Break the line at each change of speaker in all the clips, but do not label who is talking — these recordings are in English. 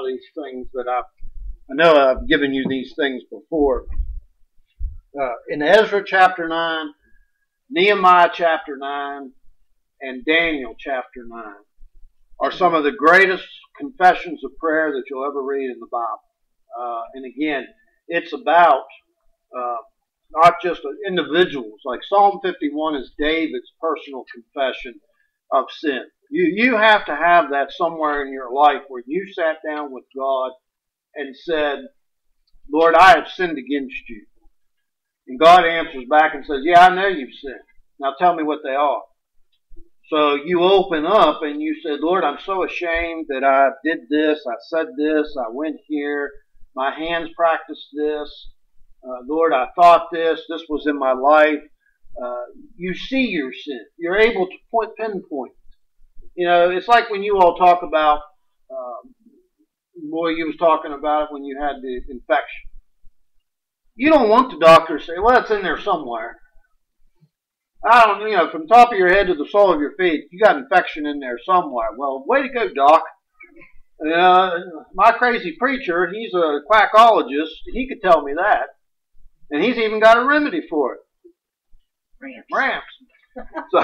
these things that I've, I know I've given you these things before. Uh, in Ezra chapter 9, Nehemiah chapter 9, and Daniel chapter 9 are some of the greatest confessions of prayer that you'll ever read in the Bible. Uh, and again, it's about uh, not just individuals. Like Psalm 51 is David's personal confession of sin. You, you have to have that somewhere in your life where you sat down with God and said, Lord, I have sinned against you. And God answers back and says, Yeah, I know you've sinned. Now tell me what they are. So you open up and you said, Lord, I'm so ashamed that I did this, I said this, I went here, my hands practiced this. Uh, Lord, I thought this, this was in my life. Uh, you see your sin. You're able to point, pinpoint you know, it's like when you all talk about, um, boy, you was talking about it when you had the infection. You don't want the doctor to say, well, it's in there somewhere. I don't, you know, from the top of your head to the sole of your feet, you got infection in there somewhere. Well, way to go, doc. Uh, my crazy preacher, he's a quackologist. He could tell me that. And he's even got a remedy for it.
Ramps.
Ramps. So,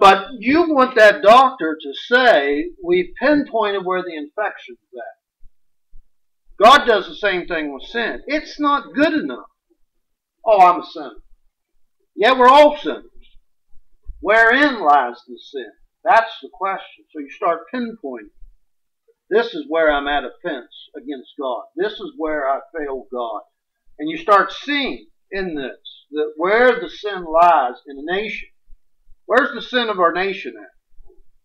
but you want that doctor to say, we've pinpointed where the infection's at. God does the same thing with sin. It's not good enough. Oh, I'm a sinner. Yeah, we're all sinners. Wherein lies the sin? That's the question. So you start pinpointing. This is where I'm at offense against God. This is where I failed God. And you start seeing in this that where the sin lies in a nation Where's the sin of our nation at?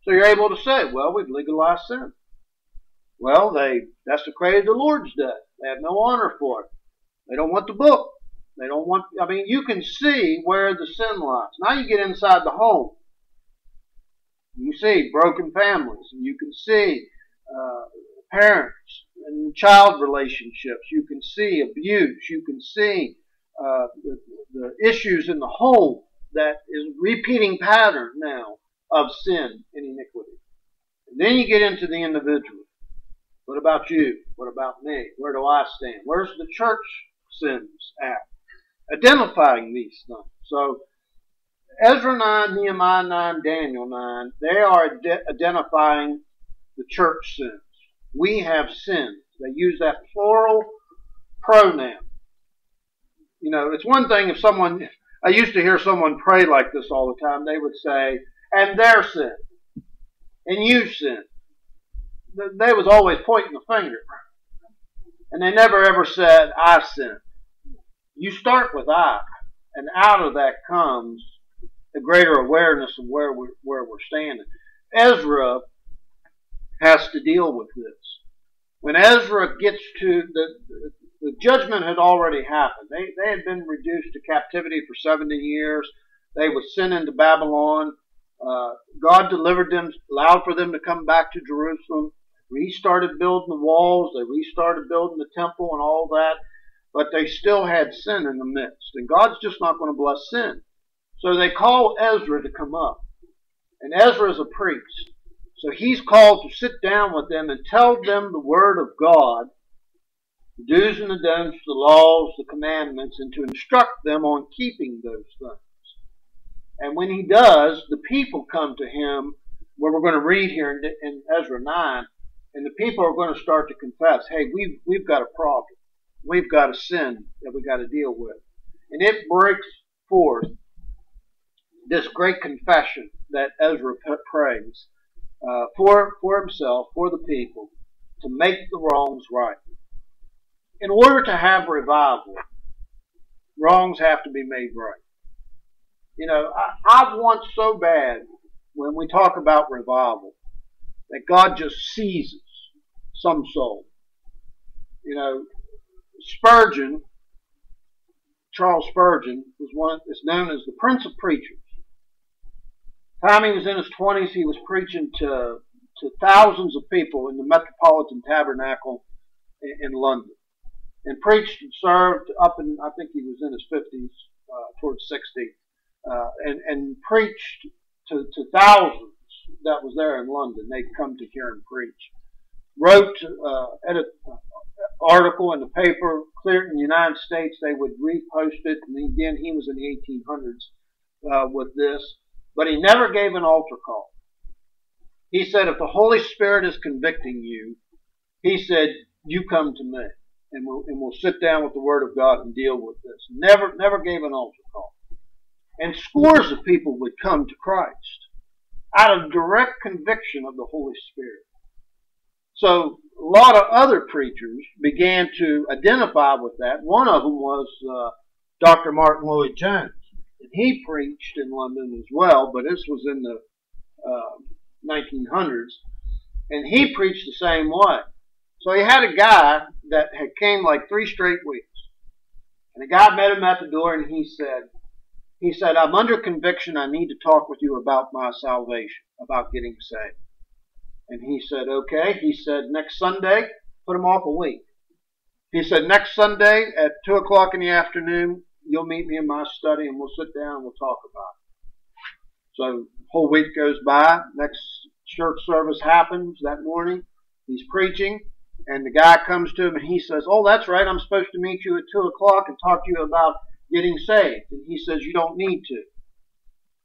So you're able to say, well, we've legalized sin. Well, they desecrated the Lord's Day. They have no honor for it. They don't want the book. They don't want, I mean, you can see where the sin lies. Now you get inside the home. You see broken families, and you can see uh, parents and child relationships. You can see abuse. You can see uh, the, the issues in the home that is repeating pattern now of sin and iniquity. And then you get into the individual. What about you? What about me? Where do I stand? Where's the church sins at? Identifying these things. So, Ezra 9, Nehemiah 9, Daniel 9, they are identifying the church sins. We have sinned. They use that plural pronoun. You know, it's one thing if someone, I used to hear someone pray like this all the time. They would say, and their sin, and you sin. They was always pointing the finger. And they never ever said, I sin. You start with I, and out of that comes a greater awareness of where we're, where we're standing. Ezra has to deal with this. When Ezra gets to the, the judgment had already happened. They, they had been reduced to captivity for 70 years. They were sent into Babylon. Uh, God delivered them, allowed for them to come back to Jerusalem, restarted building the walls, they restarted building the temple and all that, but they still had sin in the midst. And God's just not going to bless sin. So they call Ezra to come up. And Ezra is a priest. So he's called to sit down with them and tell them the word of God the do's and the don'ts, the laws, the commandments, and to instruct them on keeping those things. And when he does, the people come to him, where we're going to read here in, in Ezra 9, and the people are going to start to confess, hey, we've, we've got a problem. We've got a sin that we've got to deal with. And it breaks forth this great confession that Ezra prays uh, for, for himself, for the people, to make the wrongs right in order to have revival, wrongs have to be made right. You know, I, I want so bad when we talk about revival that God just seizes some soul. You know, Spurgeon, Charles Spurgeon, was one is known as the Prince of Preachers. Time he was in his twenties, he was preaching to to thousands of people in the Metropolitan Tabernacle in, in London and preached and served up in, I think he was in his 50s, uh, towards 60, uh, and, and preached to, to thousands that was there in London. They'd come to hear him preach. wrote uh, an article in the paper, clear in the United States, they would repost it. And again, he was in the 1800s uh, with this, but he never gave an altar call. He said, if the Holy Spirit is convicting you, he said, you come to me and we'll, and we'll sit down with the Word of God and deal with this. Never, never gave an altar call. And scores of people would come to Christ out of direct conviction of the Holy Spirit. So a lot of other preachers began to identify with that. One of them was uh, Dr. Martyn Lloyd-Jones. And he preached in London as well, but this was in the uh, 1900s. And he preached the same way. So he had a guy that had came like three straight weeks. And the guy met him at the door and he said, he said, I'm under conviction. I need to talk with you about my salvation, about getting saved. And he said, okay. He said, next Sunday, put him off a week. He said, next Sunday at 2 o'clock in the afternoon, you'll meet me in my study and we'll sit down and we'll talk about it. So whole week goes by. Next church service happens that morning. He's preaching. And the guy comes to him and he says, Oh, that's right. I'm supposed to meet you at 2 o'clock and talk to you about getting saved. And he says, You don't need to.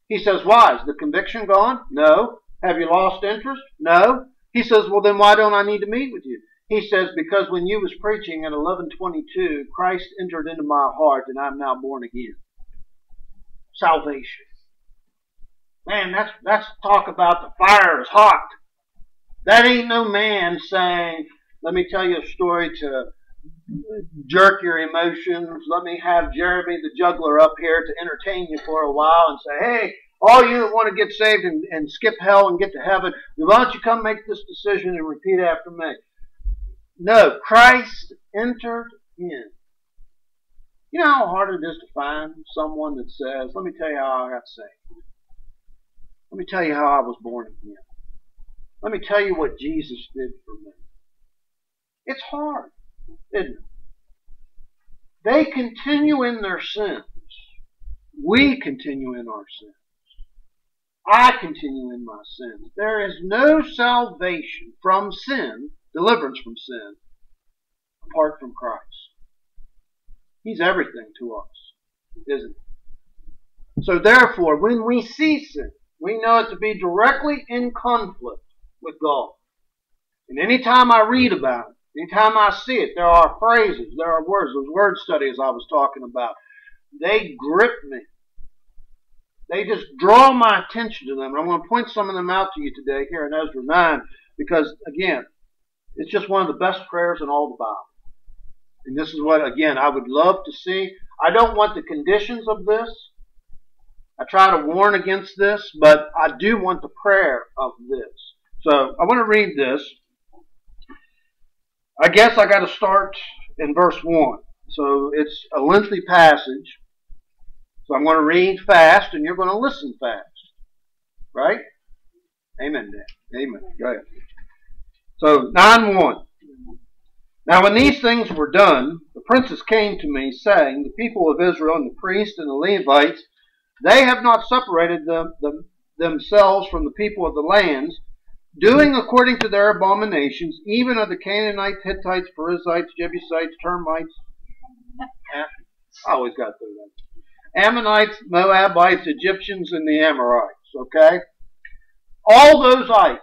He says, Why? Is the conviction gone? No. Have you lost interest? No. He says, Well, then why don't I need to meet with you? He says, Because when you was preaching at 1122, Christ entered into my heart and I'm now born again. Salvation. Man, that's, that's talk about the fire is hot. That ain't no man saying, let me tell you a story to jerk your emotions. Let me have Jeremy the juggler up here to entertain you for a while and say, hey, all you that want to get saved and, and skip hell and get to heaven, why don't you come make this decision and repeat after me? No, Christ entered in. You know how hard it is to find someone that says, let me tell you how I got saved. Let me tell you how I was born again. Let me tell you what Jesus did for me. It's hard, isn't it? They continue in their sins. We continue in our sins. I continue in my sins. There is no salvation from sin, deliverance from sin, apart from Christ. He's everything to us, isn't he? So therefore, when we see sin, we know it to be directly in conflict with God. And anytime I read about it, Anytime I see it, there are phrases, there are words, those word studies I was talking about. They grip me. They just draw my attention to them. And I'm going to point some of them out to you today here in Ezra 9 because, again, it's just one of the best prayers in all the Bible. And this is what, again, I would love to see. I don't want the conditions of this. I try to warn against this, but I do want the prayer of this. So I want to read this. I guess I got to start in verse 1. So it's a lengthy passage. So I'm going to read fast and you're going to listen fast. Right? Amen, Dan. Amen. Go ahead. So 9 1. Now when these things were done, the princes came to me, saying, The people of Israel and the priests and the Levites, they have not separated them, themselves from the people of the lands, doing according to their abominations, even of the Canaanites, Hittites, Perizzites, Jebusites, Termites. I always got through that. Ammonites, Moabites, Egyptians, and the Amorites. Okay? All those ites.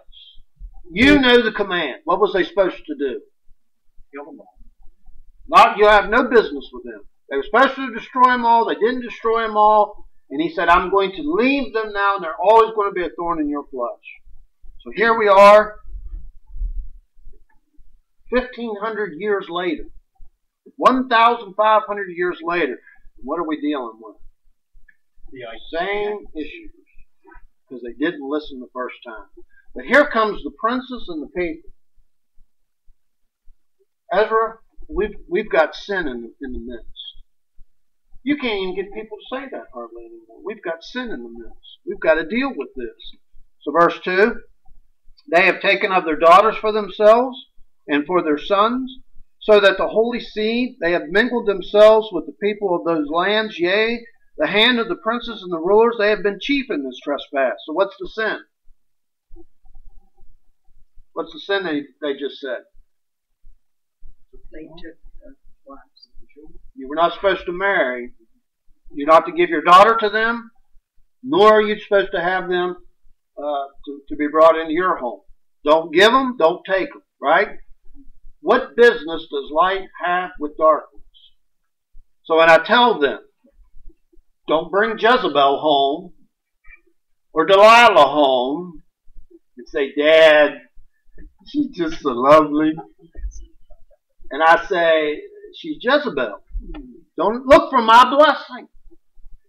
You know the command. What was they supposed to do? Kill them all. Not, you have no business with them. They were supposed to destroy them all. They didn't destroy them all. And he said, I'm going to leave them now, and they're always going to be a thorn in your flesh. So here we are, 1,500 years later, 1,500 years later. What are we dealing with? The same issues because they didn't listen the first time. But here comes the princes and the people. Ezra, we've we've got sin in the, in the midst. You can't even get people to say that hardly anymore. We've got sin in the midst. We've got to deal with this. So verse 2, they have taken of their daughters for themselves and for their sons, so that the holy seed, they have mingled themselves with the people of those lands. Yea, the hand of the princes and the rulers, they have been chief in this trespass. So what's the sin? What's the sin they, they just said?
They took the wives.
You were not supposed to marry. You're not to give your daughter to them, nor are you supposed to have them uh, to, to be brought into your home. Don't give them, don't take them, right? What business does light have with darkness? So when I tell them, don't bring Jezebel home or Delilah home and say, Dad, she's just so lovely. And I say, she's Jezebel. Don't look for my blessing.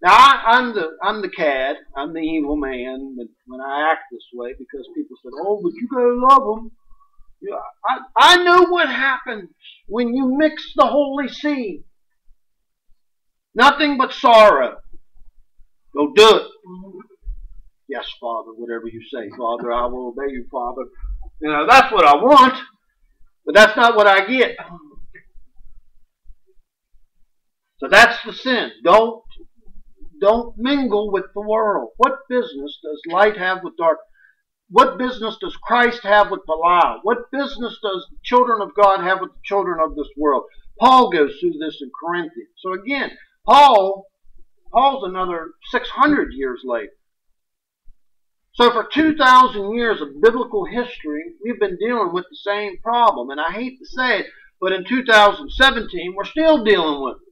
Now I, I'm the I'm the cad. I'm the evil man when I act this way because people said, "Oh, but you gotta love them." Yeah, I I know what happens when you mix the holy seed. Nothing but sorrow. Go do it. Yes, Father, whatever you say, Father, I will obey you, Father. You know, that's what I want, but that's not what I get. So that's the sin. Don't don't mingle with the world. What business does light have with dark? What business does Christ have with Belial? What business does the children of God have with the children of this world? Paul goes through this in Corinthians. So again, Paul, Paul's another 600 years later. So for 2,000 years of biblical history, we've been dealing with the same problem. And I hate to say it, but in 2017, we're still dealing with it.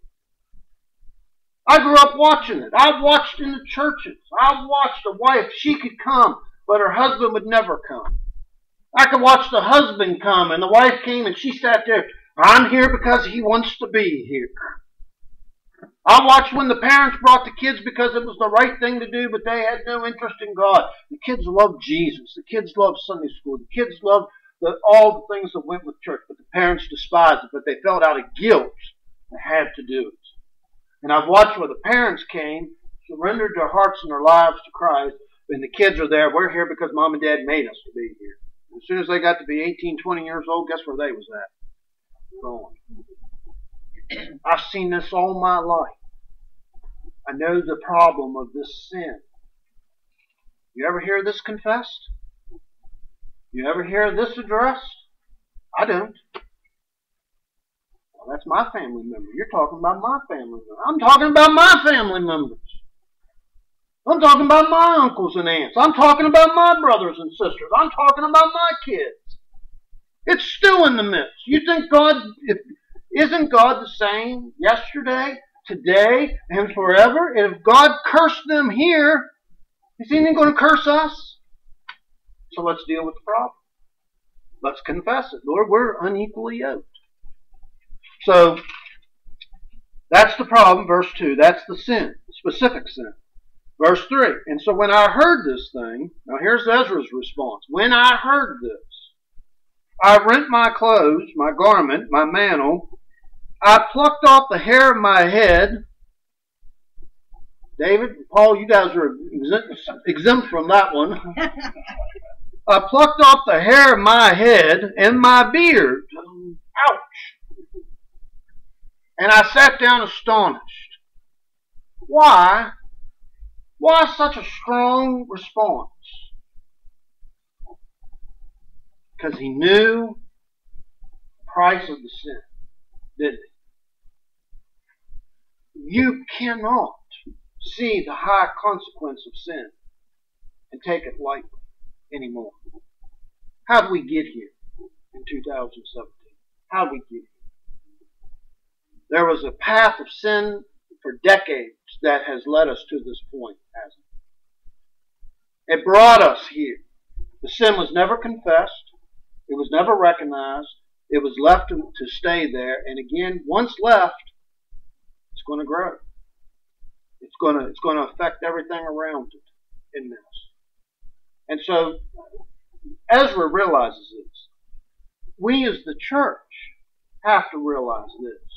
I grew up watching it. I've watched in the churches. I've watched a wife, she could come, but her husband would never come. I could watch the husband come, and the wife came and she sat there. I'm here because he wants to be here. I watched when the parents brought the kids because it was the right thing to do, but they had no interest in God. The kids loved Jesus. The kids loved Sunday school. The kids loved the, all the things that went with church, but the parents despised it, but they felt out of guilt they had to do it. And I've watched where the parents came, surrendered their hearts and their lives to Christ, and the kids are there. We're here because mom and dad made us to be here. As soon as they got to be 18, 20 years old, guess where they was at? Gone. I've seen this all my life. I know the problem of this sin. You ever hear this confessed? You ever hear this addressed? I don't. Well, that's my family member. You're talking about my family member. I'm talking about my family members. I'm talking about my uncles and aunts. I'm talking about my brothers and sisters. I'm talking about my kids. It's still in the midst. You think God, if, isn't God the same yesterday, today, and forever? And if God cursed them here, is He going to curse us? So let's deal with the problem. Let's confess it. Lord, we're unequally yoked. So that's the problem, verse 2. That's the sin, specific sin. Verse 3. And so when I heard this thing, now here's Ezra's response. When I heard this, I rent my clothes, my garment, my mantle. I plucked off the hair of my head. David, Paul, you guys are exempt from that one. I plucked off the hair of my head and my beard. Ouch. And I sat down astonished. Why? Why such a strong response? Because he knew the price of the sin, didn't he? You cannot see the high consequence of sin and take it lightly anymore. How did we get here in 2017? How did we get here? There was a path of sin for decades that has led us to this point, hasn't it? It brought us here. The sin was never confessed. It was never recognized. It was left to, stay there. And again, once left, it's going to grow. It's going to, it's going to affect everything around it in this. And so Ezra realizes this. We as the church have to realize this.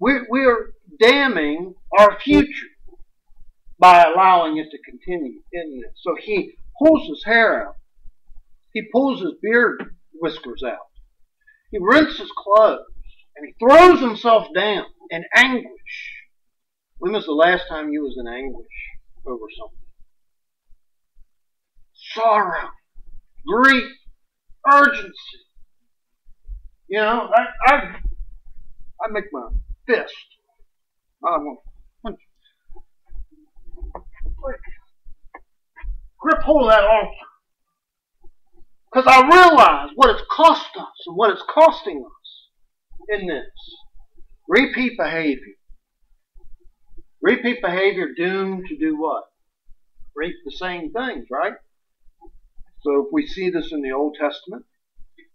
We're, we're damning our future by allowing it to continue in this. So he pulls his hair out. He pulls his beard whiskers out. He rents his clothes and he throws himself down in anguish. When was the last time you was in anguish over something? Sorrow, grief, urgency. You know, I I, I make my fist. I want punch. Grip hold of that altar. Because I realize what it's cost us and what it's costing us in this. Repeat behavior. Repeat behavior doomed to do what? Reap the same things, right? So if we see this in the Old Testament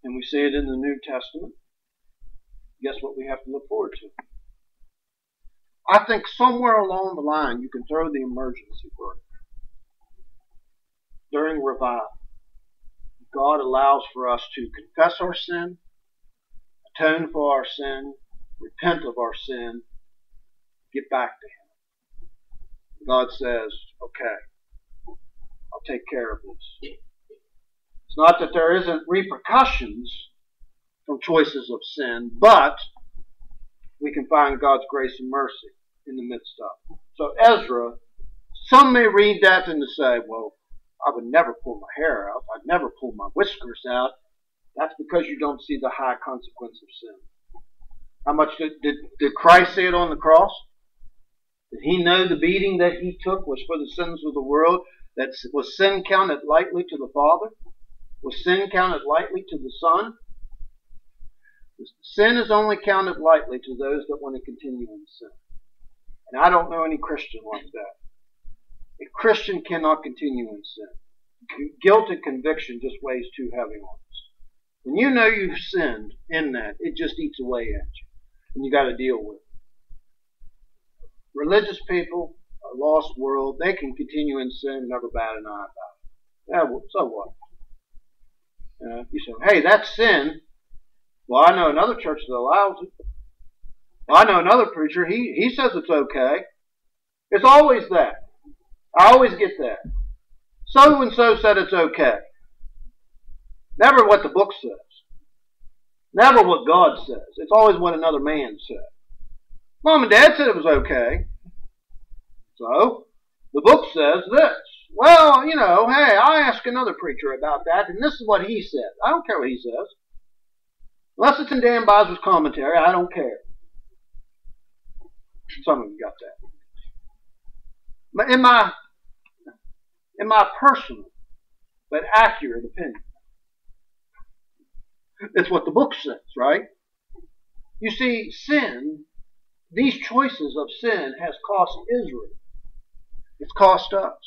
and we see it in the New Testament, guess what we have to look forward to? I think somewhere along the line you can throw the emergency word. During revival, God allows for us to confess our sin, atone for our sin, repent of our sin, get back to Him. God says, okay, I'll take care of this. It's not that there isn't repercussions from choices of sin, but we can find God's grace and mercy in the midst of. So Ezra, some may read that and say, well, I would never pull my hair out. I'd never pull my whiskers out. That's because you don't see the high consequence of sin. How much did, did, did Christ say it on the cross? Did he know the beating that he took was for the sins of the world? That was sin counted lightly to the Father? Was sin counted lightly to the Son? Sin is only counted lightly to those that want to continue in sin. And I don't know any Christian like that. A Christian cannot continue in sin. Guilt and conviction just weighs too heavy on us. When you know you've sinned in that, it just eats away at you. And you got to deal with it. Religious people, a lost world, they can continue in sin, never bat an eye about it. Yeah, well, so what? Uh, you say, hey, that's sin. Well, I know another church that allows it. Well, I know another preacher, he, he says it's okay. It's always that. I always get that. So and so said it's okay. Never what the book says. Never what God says. It's always what another man said. Mom and Dad said it was okay. So, the book says this. Well, you know, hey, I asked another preacher about that, and this is what he said. I don't care what he says. Unless it's in Dan Biser's commentary, I don't care. Some of you got that. But in my in my personal but accurate opinion, it's what the book says, right? You see, sin, these choices of sin has cost Israel. It's cost us.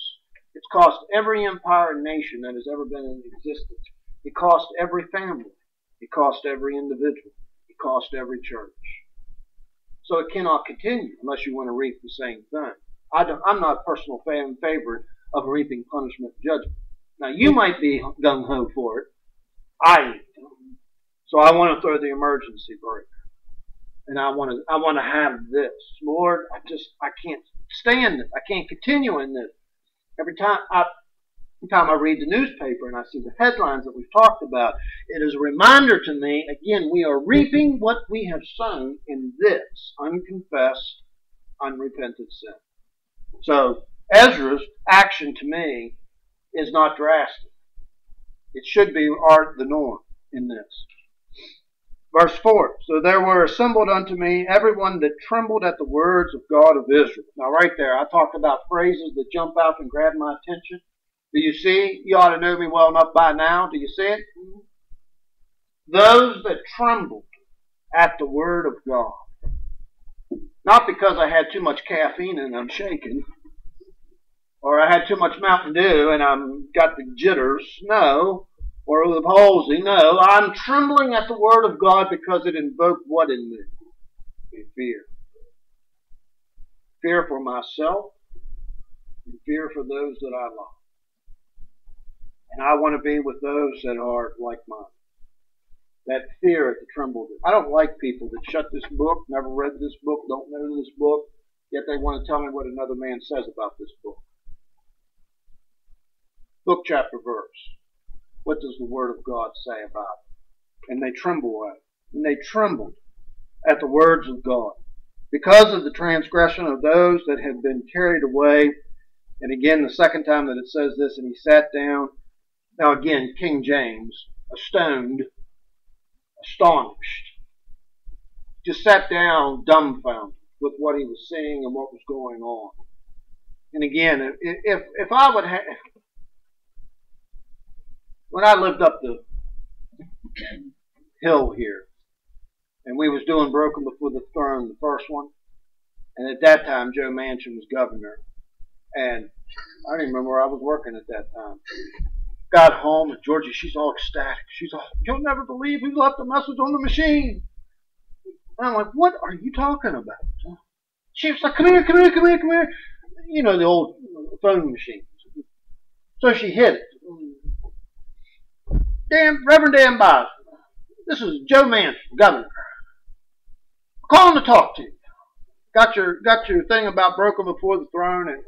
It's cost every empire and nation that has ever been in existence. It cost every family. It cost every individual. It cost every church. So it cannot continue unless you want to reap the same thing. I am not a personal fan favorite of reaping punishment and judgment. Now you might be gung ho for it. I so I want to throw the emergency brake, and I want to I want to have this. Lord, I just I can't stand it. I can't continue in this. Every time I every time I read the newspaper and I see the headlines that we've talked about, it is a reminder to me, again, we are reaping mm-hmm. what we have sown in this unconfessed, unrepented sin. So Ezra's action to me is not drastic. It should be our, the norm in this. Verse 4 So there were assembled unto me everyone that trembled at the words of God of Israel. Now, right there, I talked about phrases that jump out and grab my attention. Do you see? You ought to know me well enough by now. Do you see it? Those that trembled at the word of God. Not because I had too much caffeine and I'm shaking, or I had too much Mountain Dew and I'm got the jitters. No, or the palsy. No, I'm trembling at the word of God because it invoked what in me? Fear. Fear for myself and fear for those that I love. And I want to be with those that are like mine. That fear at the tremble. I don't like people that shut this book, never read this book, don't know this book, yet they want to tell me what another man says about this book. Book, chapter, verse. What does the Word of God say about it? And they tremble at it. And they trembled at the words of God because of the transgression of those that had been carried away. And again, the second time that it says this, and he sat down. Now, again, King James, stoned, astonished. Just sat down dumbfounded with what he was seeing and what was going on. And again, if if I would have, when I lived up the hill here, and we was doing Broken Before the Throne, the first one, and at that time Joe Manchin was governor, and I don't even remember where I was working at that time. Got home and Georgie, she's all ecstatic. She's all, you'll never believe who left a message on the machine. And I'm like, what are you talking about? She was like, come here, come here, come here, come here. You know, the old phone machines. So she hit it. Dan, Reverend Dan Biser. This is Joe Manchin, governor. Calling to talk to you. Got your got your thing about broken before the throne, and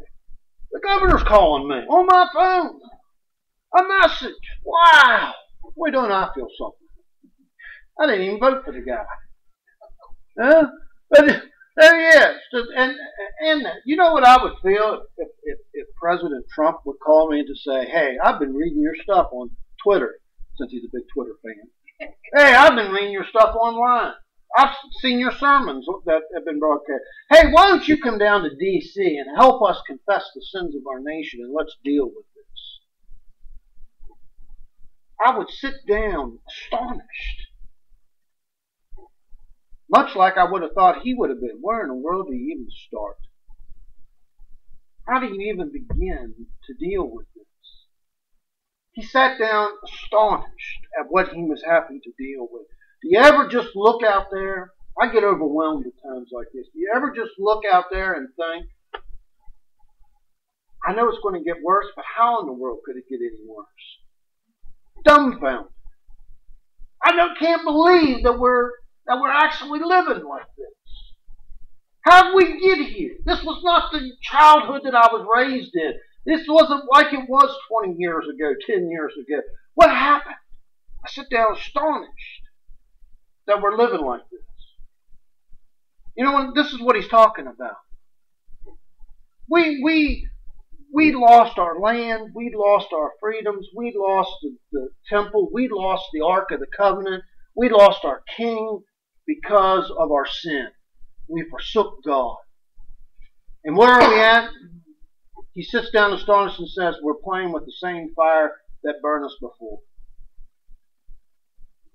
the governor's calling me on my phone. A message. Wow. Boy, don't I feel something. I didn't even vote for the guy. Huh? But there he is. And, and you know what I would feel if, if, if President Trump would call me to say, hey, I've been reading your stuff on Twitter, since he's a big Twitter fan. hey, I've been reading your stuff online. I've seen your sermons that have been broadcast. Hey, why don't you come down to D.C. and help us confess the sins of our nation and let's deal with this? I would sit down astonished. Much like I would have thought he would have been. Where in the world do you even start? How do you even begin to deal with this? He sat down astonished at what he was having to deal with. Do you ever just look out there? I get overwhelmed at times like this. Do you ever just look out there and think, I know it's going to get worse, but how in the world could it get any worse? Dumbfounded. I don't, can't believe that we're that we're actually living like this. How did we get here? This was not the childhood that I was raised in. This wasn't like it was 20 years ago, 10 years ago. What happened? I sit down astonished that we're living like this. You know, this is what he's talking about. We, we, we lost our land. We lost our freedoms. We lost the, the temple. We lost the Ark of the Covenant. We lost our king because of our sin. We forsook God. And where are we at? He sits down astonished and says, We're playing with the same fire that burned us before.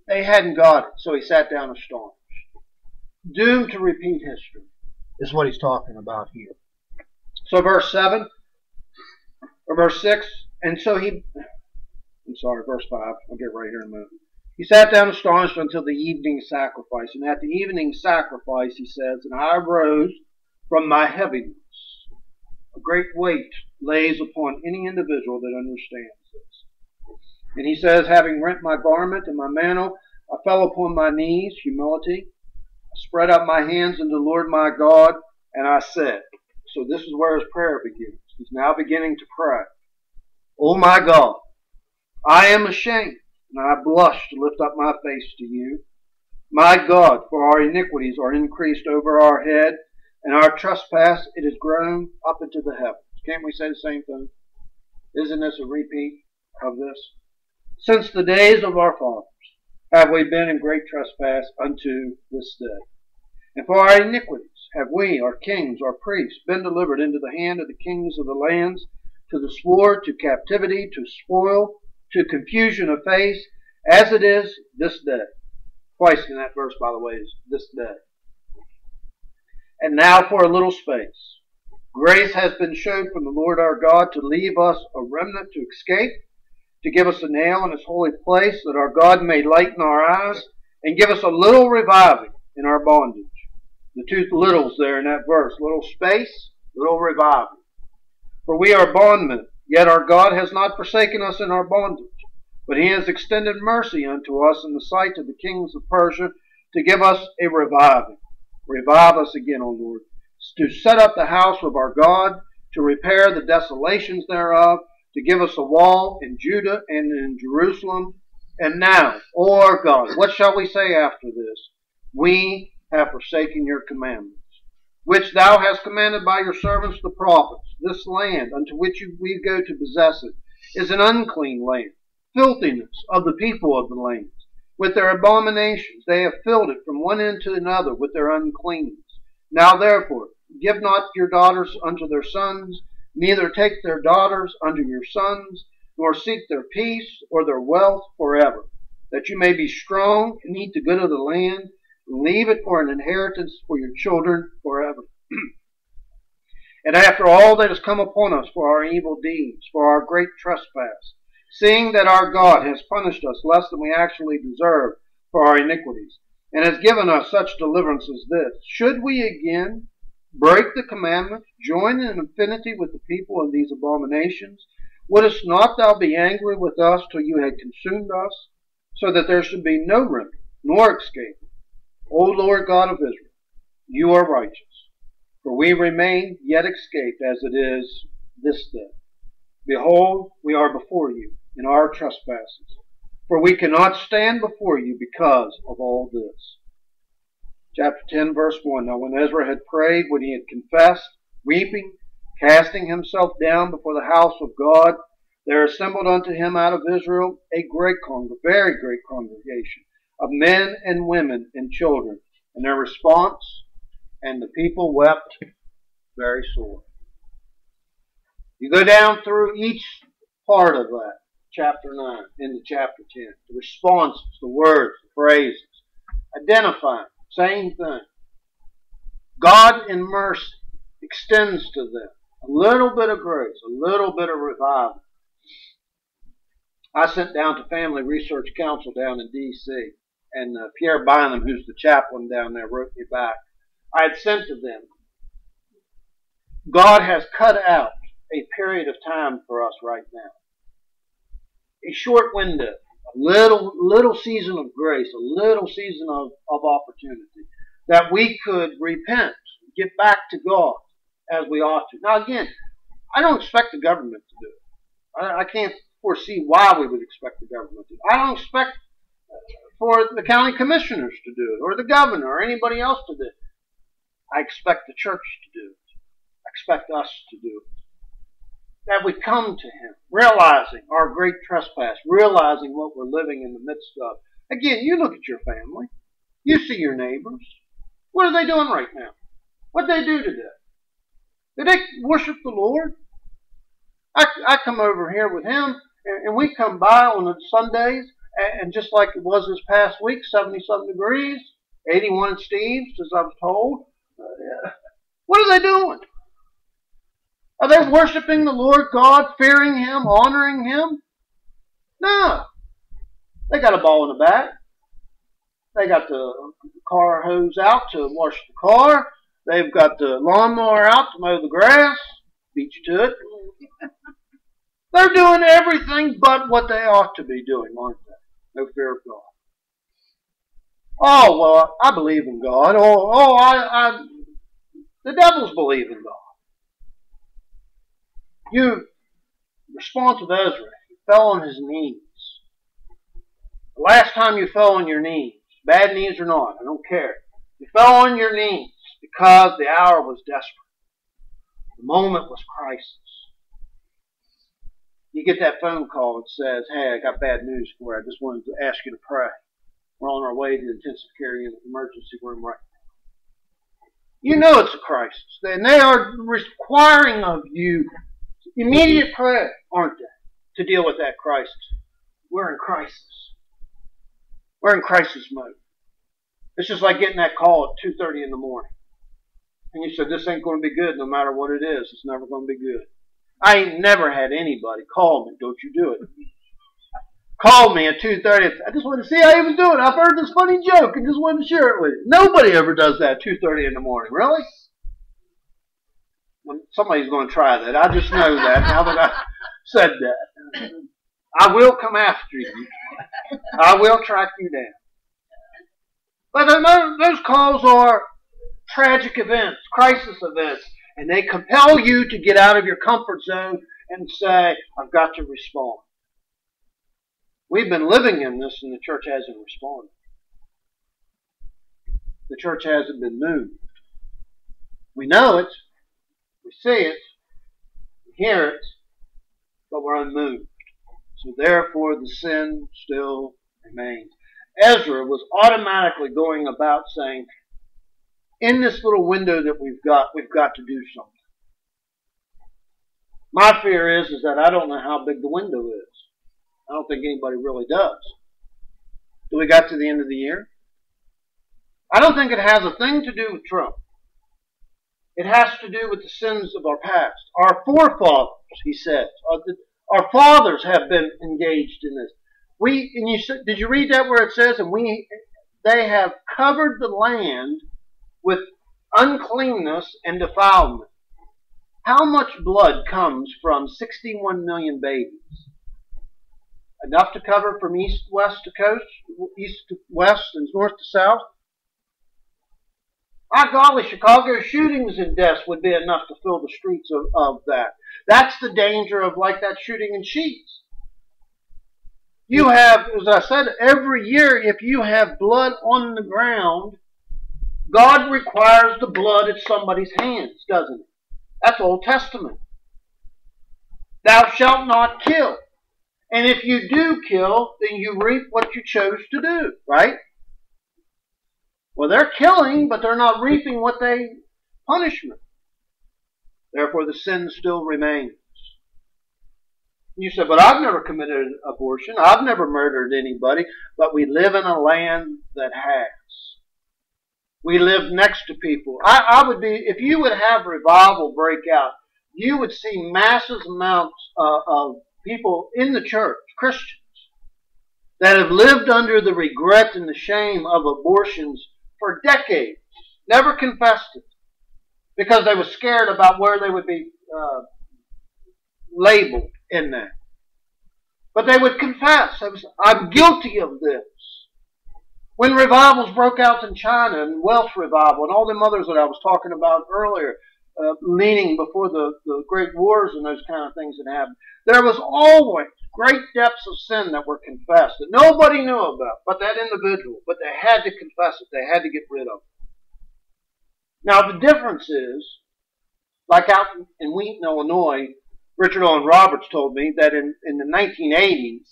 They hadn't got it, so he sat down astonished. Doomed to repeat history is what he's talking about here. So verse 7, or verse 6, and so he, I'm sorry, verse 5, I'll get right here in a minute. He sat down astonished until the evening sacrifice. And at the evening sacrifice, he says, And I arose from my heaviness. A great weight lays upon any individual that understands this. And he says, Having rent my garment and my mantle, I fell upon my knees, humility. I spread out my hands unto the Lord my God, and I said, So this is where his prayer begins. He's now beginning to pray. Oh my God, I am ashamed and I blush to lift up my face to you. My God, for our iniquities are increased over our head, and our trespass it is grown up into the heavens. Can't we say the same thing? Isn't this a repeat of this? Since the days of our fathers have we been in great trespass unto this day. And for our iniquities have we, our kings, our priests, been delivered into the hand of the kings of the lands, to the sword, to captivity, to spoil, to confusion of face, as it is this day. Twice in that verse, by the way, is this day. And now for a little space. Grace has been shown from the Lord our God to leave us a remnant to escape, to give us a nail in his holy place, that our God may lighten our eyes and give us a little reviving in our bondage. The two littles there in that verse. Little space, little reviving. For we are bondmen Yet our God has not forsaken us in our bondage, but he has extended mercy unto us in the sight of the kings of Persia to give us a reviving. Revive us again, O Lord, to set up the house of our God, to repair the desolations thereof, to give us a wall in Judah and in Jerusalem. And now, O our God, what shall we say after this? We have forsaken your commandments which thou hast commanded by your servants the prophets, this land unto which we go to possess it, is an unclean land. filthiness of the people of the land. With their abominations they have filled it from one end to another with their uncleanness. Now therefore, give not your daughters unto their sons, neither take their daughters unto your sons, nor seek their peace or their wealth forever, that you may be strong and eat the good of the land, and leave it for an inheritance for your children forever. and after all that has come upon us for our evil deeds, for our great trespass, seeing that our God has punished us less than we actually deserve for our iniquities, and has given us such deliverance as this, should we again break the commandment, join in affinity with the people of these abominations? Wouldst not thou be angry with us till you had consumed us, so that there should be no remedy, nor escape? O Lord God of Israel, you are righteous, for we remain yet escaped as it is this day. Behold, we are before you in our trespasses, for we cannot stand before you because of all this. Chapter 10, verse 1. Now when Ezra had prayed, when he had confessed, weeping, casting himself down before the house of God, there assembled unto him out of Israel a great congregation, very great congregation of men and women and children. And their response, and the people wept very sore. You go down through each part of that, chapter 9, into chapter 10. The responses, the words, the phrases, identifying, same thing. God in mercy extends to them a little bit of grace, a little bit of revival. I sent down to Family Research Council down in D.C and uh, Pierre Bynum, who's the chaplain down there, wrote me back. I had sent to them. God has cut out a period of time for us right now. A short window, a little little season of grace, a little season of, of opportunity that we could repent, get back to God as we ought to. Now again, I don't expect the government to do it. I, I can't foresee why we would expect the government to. I don't expect for the county commissioners to do it, or the governor, or anybody else to do it. I expect the church to do it. I expect us to do it. That we come to Him, realizing our great trespass, realizing what we're living in the midst of. Again, you look at your family. You see your neighbors. What are they doing right now? What did they do today? Did they worship the Lord? I, I come over here with him, and, and we come by on the Sundays, and just like it was this past week, 70 something degrees, 81 in Steve's, as I was told. Uh, what are they doing? Are they worshiping the Lord God, fearing Him, honoring Him? No. They got a ball in the back. They got the car hose out to wash the car. They've got the lawnmower out to mow the grass. Beat you to it. They're doing everything but what they ought to be doing, aren't? No fear of God. Oh, well, I believe in God. Oh, oh, I, I, the devils believe in God. You respond to Ezra. He fell on his knees. The last time you fell on your knees, bad knees or not, I don't care. You fell on your knees because the hour was desperate. The moment was crisis you get that phone call that says, hey, I got bad news for you. I just wanted to ask you to pray. We're on our way to the intensive care unit emergency room right now. You know it's a crisis. And they are requiring of you immediate prayer, aren't they, to deal with that crisis. We're in crisis. We're in crisis mode. It's just like getting that call at 2.30 in the morning. And you said, this ain't going to be good no matter what it is. It's never going to be good. I ain't never had anybody call me, don't you do it. Call me at 2.30. I just wanted to see how he was doing. I've heard this funny joke and just wanted to share it with you. Nobody ever does that at 2.30 in the morning. Really? Somebody's going to try that. I just know that now that I said that. I will come after you. I will track you down. But those calls are tragic events, crisis events and they compel you to get out of your comfort zone and say, I've got to respond. We've been living in this and the church hasn't responded. The church hasn't been moved. We know it, we see it, we hear it, but we're unmoved. So therefore the sin still remains. Ezra was automatically going about saying, in this little window that we've got, we've got to do something. My fear is, is that I don't know how big the window is. I don't think anybody really does. Do we got to the end of the year? I don't think it has a thing to do with Trump. It has to do with the sins of our past. Our forefathers, he says, our fathers have been engaged in this. We and you did you read that where it says, and we they have covered the land with uncleanness and defilement. How much blood comes from 61 million babies? Enough to cover from east west to coast, east to west, and north to south? My golly, Chicago shootings and deaths would be enough to fill the streets of, of that. That's the danger of like that shooting in Sheetz. You have, as I said, every year, if you have blood on the ground, God requires the blood at somebody's hands, doesn't it? That's Old Testament. Thou shalt not kill. And if you do kill, then you reap what you chose to do, right? Well, they're killing, but they're not reaping what they punishment. Therefore, the sin still remains. You said, but I've never committed abortion. I've never murdered anybody. But we live in a land that has. We live next to people. I, I would be, if you would have revival break out, you would see massive amounts uh, of people in the church, Christians, that have lived under the regret and the shame of abortions for decades, never confessed it, because they were scared about where they would be uh, labeled in that. But they would confess, I'm guilty of this. When revivals broke out in China and Welsh revival and all the others that I was talking about earlier, uh, leaning before the, the great wars and those kind of things that happened, there was always great depths of sin that were confessed that nobody knew about but that individual, but they had to confess it, they had to get rid of it. Now the difference is, like out in Wheaton, Illinois, Richard Owen Roberts told me that in, in the 1980s,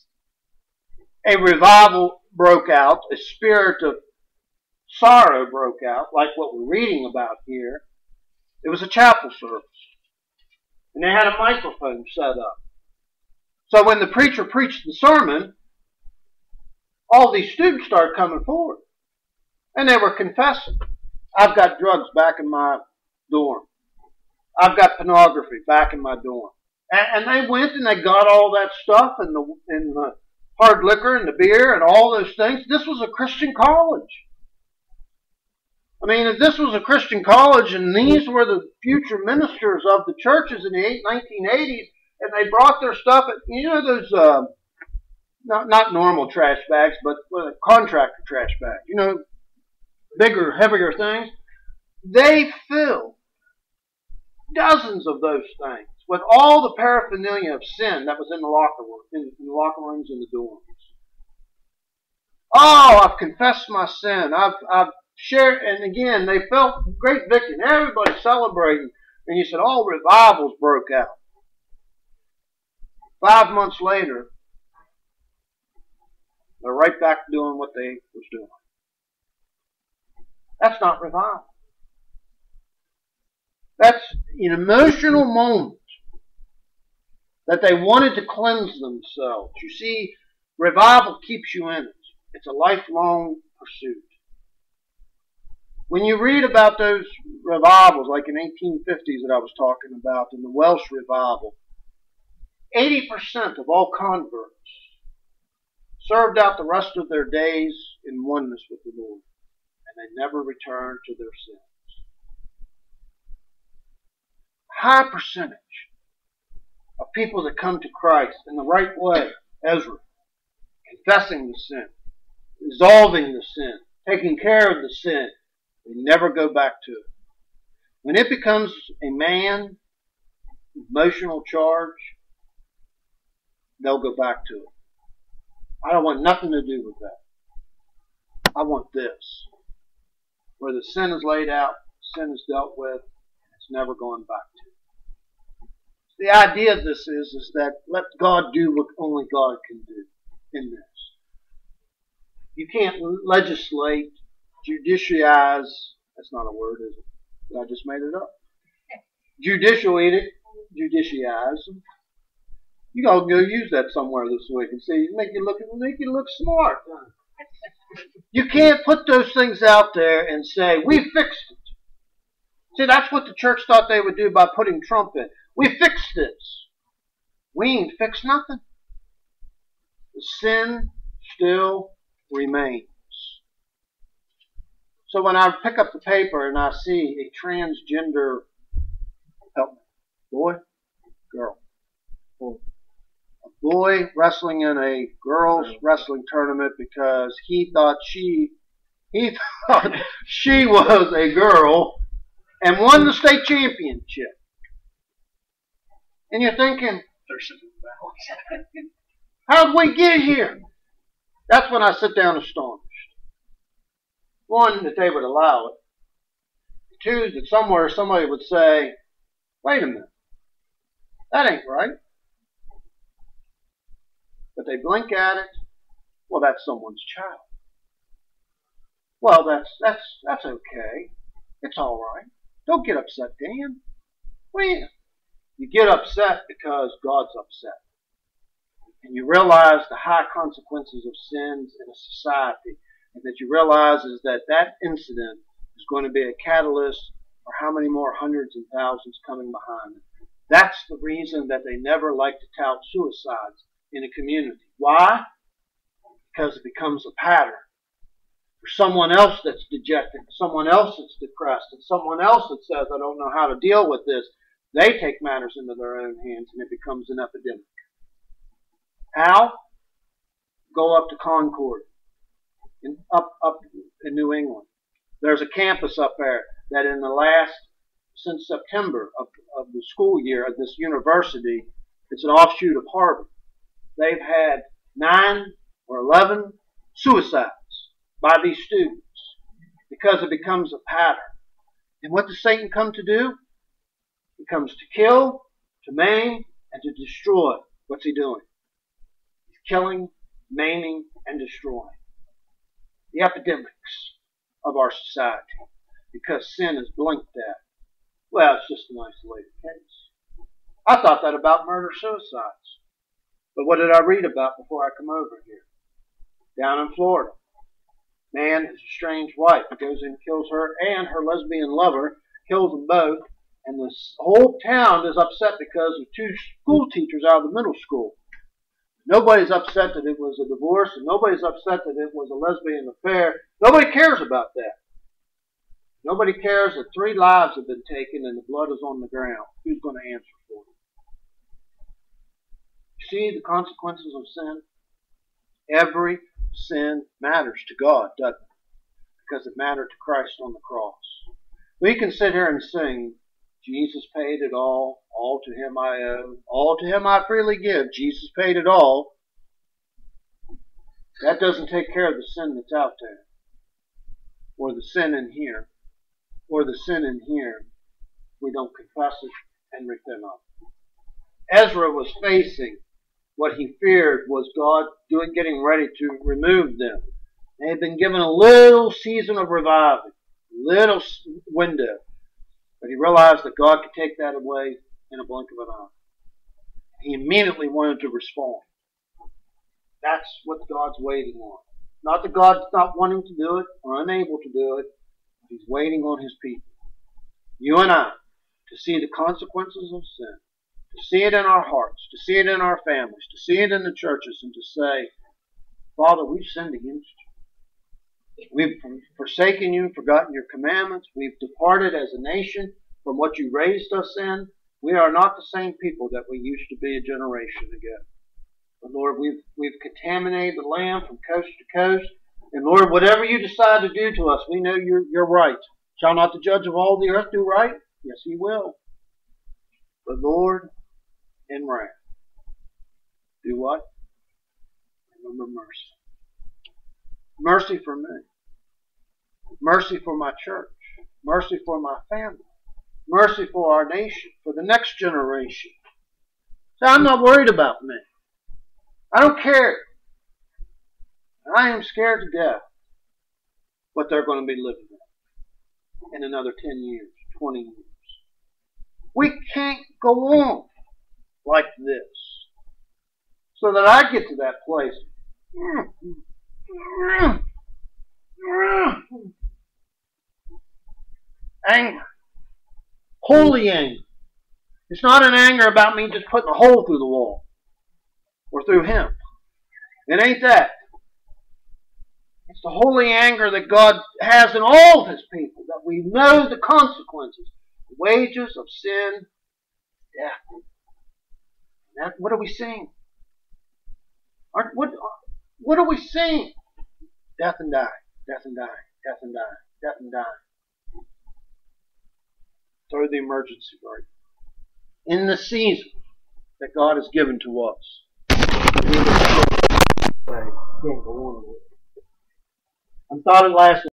a revival broke out, a spirit of sorrow broke out, like what we're reading about here. It was a chapel service. And they had a microphone set up. So when the preacher preached the sermon, all these students started coming forward. And they were confessing. I've got drugs back in my dorm. I've got pornography back in my dorm. And, and they went and they got all that stuff and the, and the hard liquor and the beer and all those things. This was a Christian college. I mean, if this was a Christian college and these were the future ministers of the churches in the 1980s, and they brought their stuff, you know, those, uh, not, not normal trash bags, but uh, contractor trash bags, you know, bigger, heavier things, they filled dozens of those things with all the paraphernalia of sin that was in the locker room, in, in the locker rooms and the dorms. Oh, I've confessed my sin. I've, I've shared, and again, they felt great victory. Everybody celebrating. And you said, all revivals broke out. Five months later, they're right back doing what they was doing. That's not revival. That's an emotional moment that they wanted to cleanse themselves. You see, revival keeps you in it. It's a lifelong pursuit. When you read about those revivals, like in 1850s that I was talking about, in the Welsh revival, 80% of all converts served out the rest of their days in oneness with the Lord, and they never returned to their sins. High percentage of people that come to Christ in the right way, Ezra, confessing the sin, resolving the sin, taking care of the sin, they never go back to it. When it becomes a man, emotional charge, they'll go back to it. I don't want nothing to do with that. I want this. Where the sin is laid out, sin is dealt with, it's never going back to. The idea of this is, is that let God do what only God can do in this. You can't legislate, judicialize, that's not a word, is it? I just made it up. Judicial edict, judicialize. You gotta go use that somewhere this week and see, make you look, make you look smart. You can't put those things out there and say, we fixed it. See, that's what the church thought they would do by putting Trump in. We fixed this. We ain't fixed nothing. The sin still remains. So when I pick up the paper and I see a transgender help me, boy, girl, a boy wrestling in a girls wrestling tournament because he thought she he thought she was a girl and won the state championship. And you're thinking, how'd we get here? That's when I sit down astonished. One, that they would allow it. Two, that somewhere somebody would say, wait a minute, that ain't right. But they blink at it, well, that's someone's child. Well, that's, that's, that's okay. It's all right. Don't get upset, Dan. Well, you get upset because God's upset. And you realize the high consequences of sins in a society. And that you realize is that that incident is going to be a catalyst for how many more hundreds and thousands coming behind. That's the reason that they never like to tout suicides in a community. Why? Because it becomes a pattern for someone else that's dejected, someone else that's depressed, and someone else that says, I don't know how to deal with this, they take matters into their own hands and it becomes an epidemic. How? Go up to Concord, in, up, up in New England. There's a campus up there that in the last, since September of, of the school year of this university, it's an offshoot of Harvard. They've had nine or 11 suicides by these students because it becomes a pattern. And what does Satan come to do? He comes to kill, to maim, and to destroy. What's he doing? He's killing, maiming, and destroying. The epidemics of our society because sin is blinked at. Well, it's just an isolated case. I thought that about murder suicides. But what did I read about before I come over here? Down in Florida man, his estranged wife, He goes in and kills her and her lesbian lover, kills them both, and the whole town is upset because of two school teachers out of the middle school. Nobody's upset that it was a divorce, and nobody's upset that it was a lesbian affair. Nobody cares about that. Nobody cares that three lives have been taken and the blood is on the ground. Who's going to answer for it? See the consequences of sin? Every sin matters to God, doesn't it? Because it mattered to Christ on the cross. We can sit here and sing, Jesus paid it all, all to him I owe, all to him I freely give, Jesus paid it all. That doesn't take care of the sin that's out there, or the sin in here, or the sin in here. We don't confess it and repent of Ezra was facing what he feared was God doing, getting ready to remove them. They had been given a little season of revival, little window. But he realized that God could take that away in a blink of an eye. He immediately wanted to respond. That's what God's waiting on. Not that God's not wanting to do it or unable to do it, but He's waiting on His people. You and I, to see the consequences of sin to see it in our hearts, to see it in our families, to see it in the churches, and to say, Father, we've sinned against you. We've forsaken you, forgotten your commandments. We've departed as a nation from what you raised us in. We are not the same people that we used to be a generation ago. But Lord, we've, we've contaminated the land from coast to coast. And Lord, whatever you decide to do to us, we know you're, you're right. Shall not the judge of all the earth do right? Yes, he will. But Lord, in wrath. Do what? Remember mercy. Mercy for me. Mercy for my church. Mercy for my family. Mercy for our nation, for the next generation. So I'm not worried about me. I don't care. I am scared to death what they're going to be living in in another 10 years, 20 years. We can't go on like this. So that I get to that place. Anger. Holy anger. It's not an anger about me just putting a hole through the wall or through him. It ain't that. It's the holy anger that God has in all of his people, that we know the consequences. The wages of sin, death. That, what are we seeing? Aren't, what, what are we seeing? Death and die, death and die, death and die, death and die. Throw the emergency brake. In the season that God has given to us. I thought it last